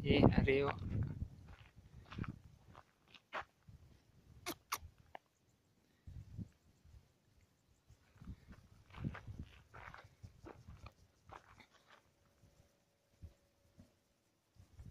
Sí, arriba.